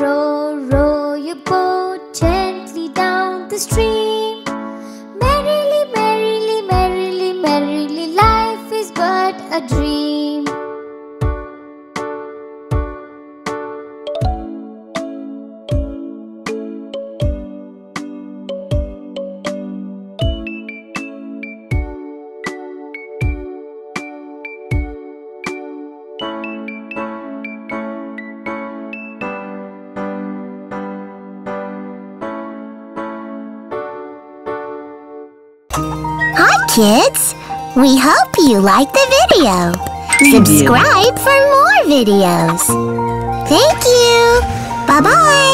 Row, row, your boat gently down the stream. Hi, kids! We hope you liked the video. Subscribe for more videos. Thank you. Bye bye.